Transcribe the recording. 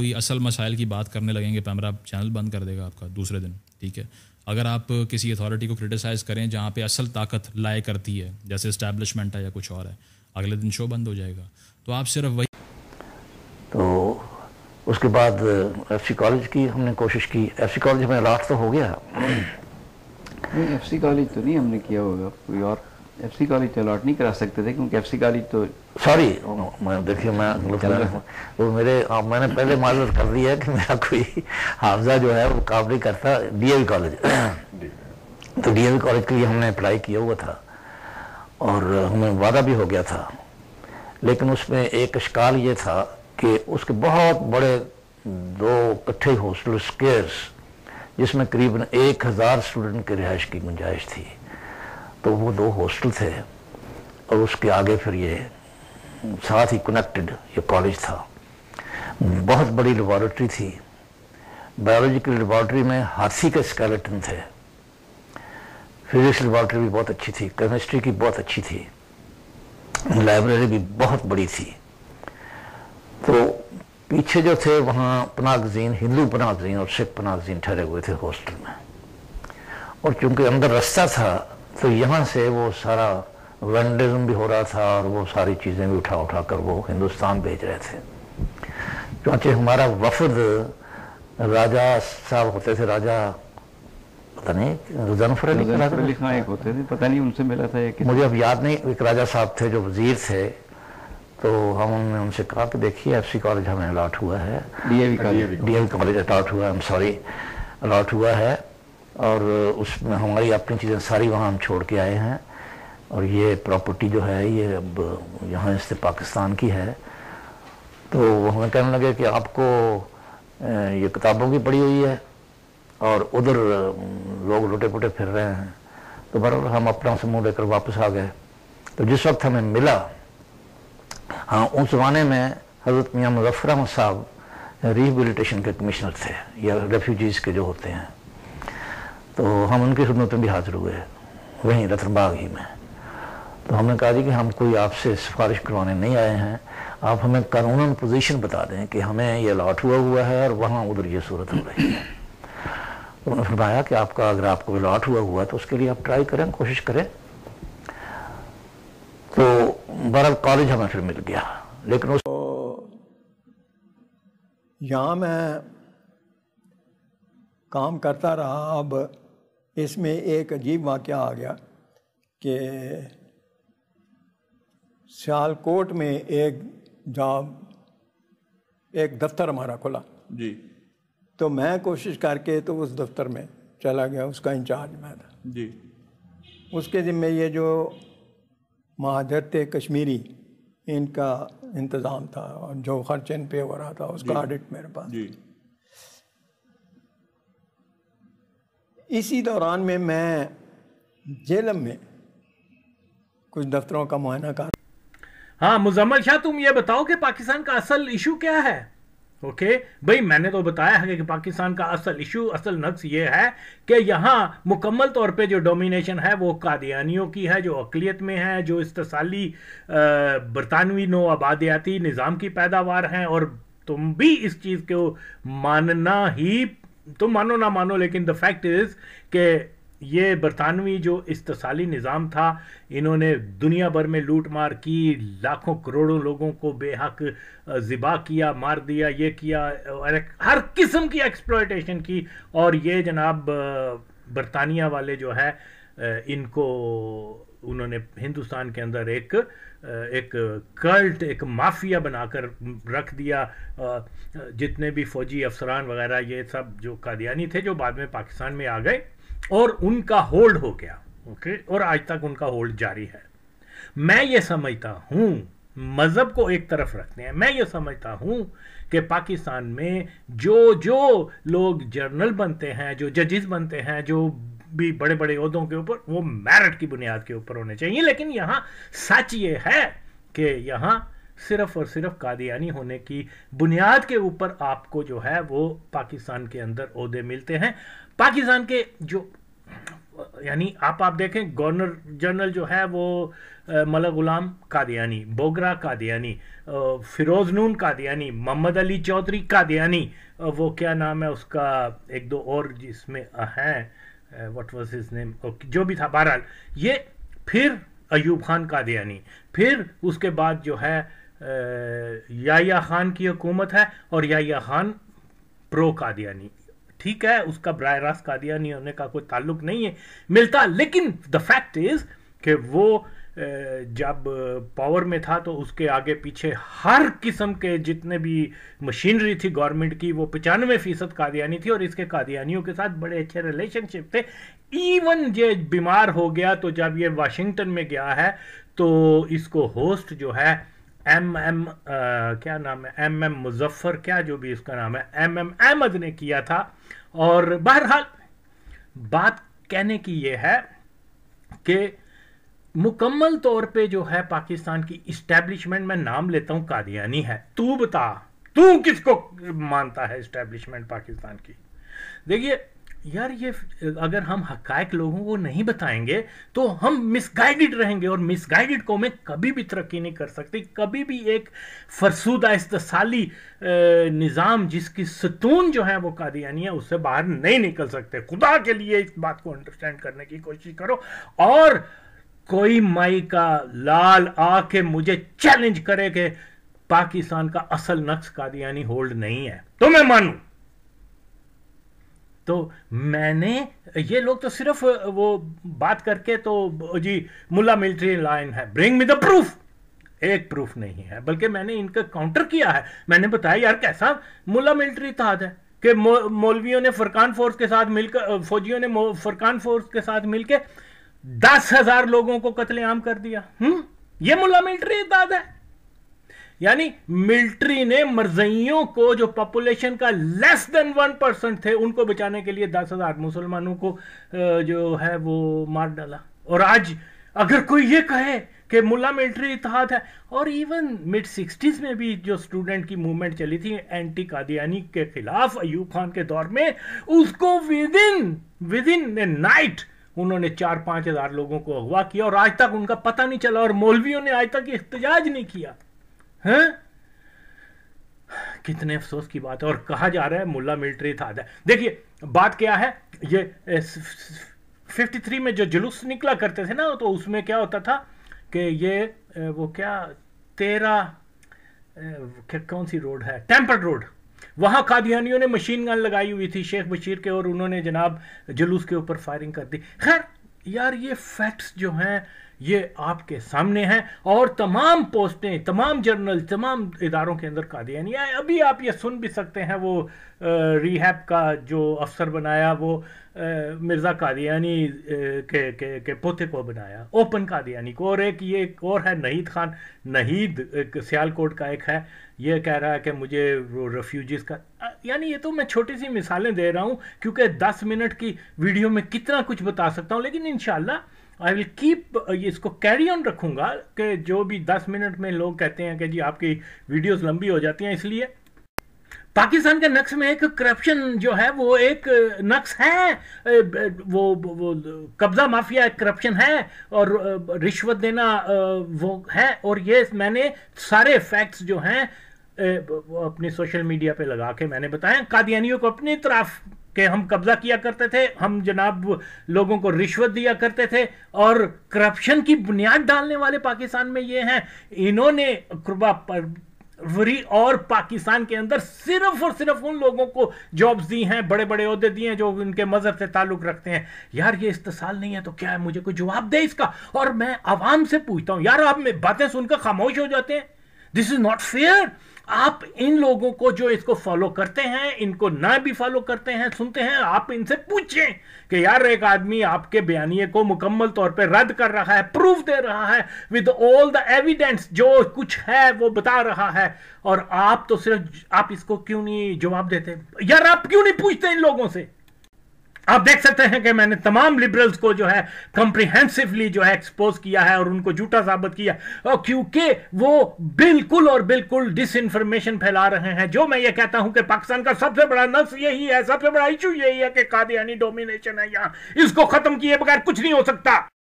कोई असल मसाइल की बात करने लगेंगे पैमरा चैनल बंद कर देगा आपका दूसरे दिन ठीक है? अगर आप किसी अथॉरिटी को क्रिटिसाइज करें जहाँ पे असल ताकत लाए करती है जैसे इस्टेब्लिशमेंट है या कुछ और है अगले दिन शो बंद हो जाएगा। तो आप सिर्फ़ वही तो उसके बाद एफ़ सी कॉलेज की हमने कोशिश की। एफ़ सी कॉलेज में अलाट तो हो गया। नहीं एफ़ सी कॉलेज तो नहीं हमने किया होगा कोई और एफ़ सी कॉलेज तो अलॉट नहीं करा सकते थे क्योंकि एफ़ सी कॉलेज तो सॉरी मैं देखिए मैं वो मेरे आ, मैंने पहले मालूम कर दिया है कि मेरा कोई हाफजा जो है वो काम नहीं करता डीएवी कॉलेज तो डीएवी कॉलेज के लिए हमने अप्लाई किया हुआ था। और हमें वादा भी हो गया था। लेकिन उसमें एक शिकाल ये था कि उसके बहुत बड़े दो इकट्ठे हॉस्टल स्केयर्स जिसमें करीबन एक हज़ार स्टूडेंट की रिहाइश की गुंजाइश थी। तो वो दो हॉस्टल थे और उसके आगे फिर ये साथ ही कनेक्टेड ये कॉलेज था। बहुत बड़ी लेबॉरेटरी थी। बायोलॉजिकल लेबॉरेटरी में हाथी के स्केलेटन थे। फिजिक्स लेबॉरेटरी भी बहुत अच्छी थी। केमिस्ट्री की बहुत अच्छी थी। लाइब्रेरी भी बहुत बड़ी थी। तो पीछे जो थे, वहाँ पनागजीन हिंदू पनागजीन और सिख पनागजीन ठहरे हुए थे हॉस्टल में। और चूँकि अंदर रास्ता था तो यहाँ से वो सारा वेंडिज्म भी हो रहा था और वो सारी चीज़ें भी उठा उठा कर वो हिंदुस्तान भेज रहे थे। क्योंकि हमारा वफद राजा साहब होते थे राजा पता नहीं जनफर अली एक होते थे पता नहीं उनसे मिला था एक मुझे अब याद नहीं एक राजा साहब थे जो वज़ीर थे तो हम हमने उनसे कहा कि देखिए एफ़ सी कॉलेज हमें अलाट हुआ है। DAV college DAV college allot हुआ है सॉरी अलाट हुआ है। और उसमें हमारी अपनी चीज़ें सारी वहाँ हम छोड़ के आए हैं। और ये प्रॉपर्टी जो है, ये अब यहाँ से पाकिस्तान की है। तो हमें कहने लगे कि आपको ये किताबों की पड़ी हुई है और उधर लोग लुटे पुटे फिर रहे हैं। तो बराबर हम अपना समूह लेकर वापस आ गए। तो जिस वक्त हमें मिला हाँ उस ज़माने में हज़रत मियाँ मुजफ्फर अहमद साहब रिहेबिलिटेशन के कमिश्नर थे या रेफ्यूजीज़ के जो होते हैं। तो हम उनकी खिदमत में भी हाजिर हुए वहीं रतनबाग ही में। तो हमने कहा जी कि हम कोई आपसे सिफारिश करवाने नहीं आए हैं। आप हमें कानून पोजीशन बता दें कि हमें ये अलॉट हुआ हुआ है और वहाँ उधर ये सूरत हो रही है। तो उन्होंने फरमाया कि आपका अगर आपको अलॉट हुआ हुआ तो उसके लिए आप ट्राई करें, कोशिश करें। तो बहरहाल कॉलेज हमें फिर मिल गया, लेकिन उस तो यहाँ मैं काम करता रहा, अब इसमें एक अजीब वाक़ आ गया कि सियालकोट में एक जॉब एक दफ्तर हमारा खुला। जी। तो मैं कोशिश करके तो उस दफ्तर में चला गया उसका इंचार्ज मैं था। जी। उसके ज़िम्मे ये जो महाजरत कश्मीरी इनका इंतज़ाम था और जो खर्च इन पे हो रहा था उसका ऑडिट मेरे पास जी। इसी दौरान में मैं जेलम में कुछ दफ्तरों का मुआयना कर हाँ मुजम्मल शाह, तुम ये बताओ कि पाकिस्तान का असल इशू क्या है ओके? भाई, मैंने तो बताया है कि पाकिस्तान का असल इशू, असल नक्स ये है कि यहाँ मुकम्मल तौर पे जो डोमिनेशन है, वो कादियानियों की है, जो अकलीत में है, जो इस्तसाली बरतानवी नो आबादियाती निज़ाम की पैदावार हैं और तुम भी इस चीज़ को मानना ही तुम मानो ना मानो, लेकिन द फैक्ट इज़ कि ये बरतानवी जो इस्तसाली निज़ाम था, इन्होंने दुनिया भर में लूट मार की, लाखों करोड़ों लोगों को बेहक ज़िबा किया, मार दिया, ये किया हर किस्म की एक्सप्लोइटेशन की, और ये जनाब बरतानिया वाले जो है इनको उन्होंने हिंदुस्तान के अंदर एक एक कल्ट, एक माफिया बनाकर रख दिया। जितने भी फौजी अफसरान वगैरह, ये सब जो कादियानी थे, जो बाद में पाकिस्तान में आ गए, और उनका होल्ड हो गया, ओके? और आज तक उनका होल्ड जारी है। मैं ये समझता हूँ, मज़हब को एक तरफ़ रखते हैं। मैं ये समझता हूँ कि पाकिस्तान में जो जो लोग जर्नल बनते हैं, जो जजेस बनते हैं, जो भी बड़े बड़े अहदों के ऊपर, वो मेरिट की बुनियाद के ऊपर होने चाहिए। लेकिन यहाँ सच ये है कि यहाँ सिर्फ़ और सिर्फ़ कादियानी होने की बुनियाद के ऊपर आपको जो है, वो पाकिस्तान के अंदर अहदे मिलते हैं। पाकिस्तान के जो, यानी आप आप देखें, गवर्नर जनरल जो है, वो मलक गुलाम कादियानी, बोगरा कादियानी फिरोज नून कादियानी, मोहम्मद अली चौधरी कादियानी वो क्या नाम है उसका, एक दो और जिसमें हैं व्हाट वॉज़ हिज नेम जो भी था, बहरहाल, ये फिर अयूब खान कादियानी फिर उसके बाद जो है याया खान की हुकूमत है और याया खान प्रो कादियानी ठीक है, उसका बर रास्त कादियानी होने का कोई ताल्लुक नहीं है, मिलता, लेकिन द फैक्ट इज़ कि वो जब पावर में था तो उसके आगे पीछे हर किस्म के जितने भी मशीनरी थी गवर्नमेंट की, वो पचानवे फ़ीसद कादियानी थी और इसके कादियानियों के साथ बड़े अच्छे रिलेशनशिप थे। इवन ये बीमार हो गया तो जब ये वाशिंगटन में गया है तो इसको होस्ट जो है एम एम क्या नाम है एम एम मुजफ्फर, क्या जो भी इसका नाम है एम एम अहमद ने किया था। और बहरहाल, बात कहने की ये है कि मुकम्मल तौर पे जो है पाकिस्तान की इस्टेब्लिशमेंट मैं नाम लेता हूँ, कादियानी है। तू बता, तू किसको मानता है इस्टेब्लिशमेंट पाकिस्तान की? देखिए, यार ये अगर हम हकायक लोगों को नहीं बताएँगे तो हम मिसगाइडेड रहेंगे और मिसगाइडेड कौमें कभी भी तरक्की नहीं कर सकती। कभी भी एक फरसूदा, इस्तसाली निज़ाम जिसकी सतून जो है वो कादियानी है, उससे बाहर नहीं निकल सकते। खुदा के लिए इस बात को अंडरस्टैंड करने की कोशिश करो। और कोई माई का लाल आके मुझे चैलेंज करे कि पाकिस्तान का असल नक्श कादियानी होल्ड नहीं है। तो मैं मानू। तो मैंने, ये लोग तो सिर्फ़, वो बात करके तो जी, मुल्ला मिलिट्री लाइन है। ब्रिंग मी द प्रूफ एक प्रूफ नहीं है, बल्कि मैंने इनका काउंटर किया है। मैंने बताया, यार, कैसा मुल्ला मिलिट्री इतिहाद है कि मौलवियों ने फरकान फोर्स के साथ मिलकर, फौजियों ने फरकान फोर्स के साथ मिलकर दस हज़ार लोगों को कत्लेआम कर दिया। हम्म? ये मुल्ला मिलिट्री इतिहाद है यानी मिलिट्री ने मरजइयों को, जो पॉपुलेशन का लेस देन वन परसेंट थे, उनको बचाने के लिए दस हज़ार मुसलमानों को जो है वो मार डाला। और आज अगर कोई ये कहे कि मुल्ला मिलिट्री इतिहाद है, और इवन मिड सिक्सटीज में भी जो स्टूडेंट की मूवमेंट चली थी एंटी कादियानी के खिलाफ अयूब खान के दौर में, उसको within within a night उन्होंने चार पाँच हज़ार लोगों को अगवा किया और आज तक उनका पता नहीं चला और मौलवियों ने आज तक एहतजाज नहीं किया। हैं? कितने अफसोस की बात है और कहा जा रहा है मुल्ला मिलिट्री था देखिए, बात क्या है? ये 53 में जो जुलूस निकला करते थे ना तो उसमें क्या होता था कि ये वो क्या तेरा कौन सी रोड है? Tempered road. वहाँ कादियानियों ने मशीन गन लगाई हुई थी, शेख बशीर के, और उन्होंने जनाब जुलूस के ऊपर फायरिंग कर दी। खैर, यार ये फैक्ट्स जो हैं ये आपके सामने हैं और तमाम पोस्टें तमाम जर्नल तमाम इदारों के अंदर कादियानी है। अभी आप ये सुन भी सकते हैं वो रिहैब का जो अफसर बनाया वो मिर्ज़ा कादियानी के, के के पोते को बनाया ओपन कादियानी को। और एक ये एक और है नहीद खान। नहीद सियालकोट का एक है। ये कह रहा है कि मुझे रेफ्यूजीज का यानी ये तो मैं छोटी सी मिसालें दे रहा हूँ क्योंकि 10 मिनट की वीडियो में कितना कुछ बता सकता हूँ लेकिन इनशाला आई विल कीप इसको कैरी ऑन रखूँगा कि जो भी दस मिनट में लोग कहते हैं कि जी आपकी वीडियोस लंबी हो जाती हैं, इसलिए। पाकिस्तान के नक्श में एक करप्शन जो है, वो एक नक्श है। वो वो, कब्जा माफिया एक करप्शन है और रिश्वत देना वो है। और ये मैंने सारे फैक्ट्स जो हैं अपने सोशल मीडिया पे लगा के मैंने बताया कादियानियों को अपनी तरफ़ कि हम कब्जा किया करते थे, हम जनाब लोगों को रिश्वत दिया करते थे और करप्शन की बुनियाद डालने वाले पाकिस्तान में ये हैं। इन्होंने वरी और पाकिस्तान के अंदर सिर्फ़ और सिर्फ़ उन लोगों को जॉब्स दी हैं बड़े बड़े अहदे दिए हैं जो उनके मज़हब से ताल्लुक रखते हैं। यार, ये इस्तेसाल नहीं है तो क्या है? मुझे कोई जवाब दे इसका? और मैं आवाम से पूछता हूँ, यार, आप बातें सुनकर खामोश हो जाते हैं। दिस इज़ नॉट फेयर आप इन लोगों को जो इसको फॉलो करते हैं, इनको ना भी फॉलो करते हैं, सुनते हैं, आप इनसे पूछें कि यार, एक आदमी आपके बयानिए को मुकम्मल तौर पे रद्द कर रहा है प्रूफ दे रहा है विद ऑल द एविडेंस जो कुछ है, वो बता रहा है। और आप तो सिर्फ़, आप इसको क्यों नहीं जवाब देते? यार, आप क्यों नहीं पूछते इन लोगों से? आप देख सकते हैं कि मैंने तमाम लिबरल्स को जो है कंप्रिहेंसिवली जो है एक्सपोज किया है और उनको झूठा साबित किया और क्योंकि वो बिल्कुल और बिल्कुल डिस इंफॉर्मेशन फैला रहे हैं, जो मैं ये कहता हूँ कि पाकिस्तान का सबसे बड़ा नफ्स यही है, सबसे बड़ा इशू यही है कि कादियानी डोमिनेशन है यहाँ। इसको खत्म किए बगैर कुछ नहीं हो सकता।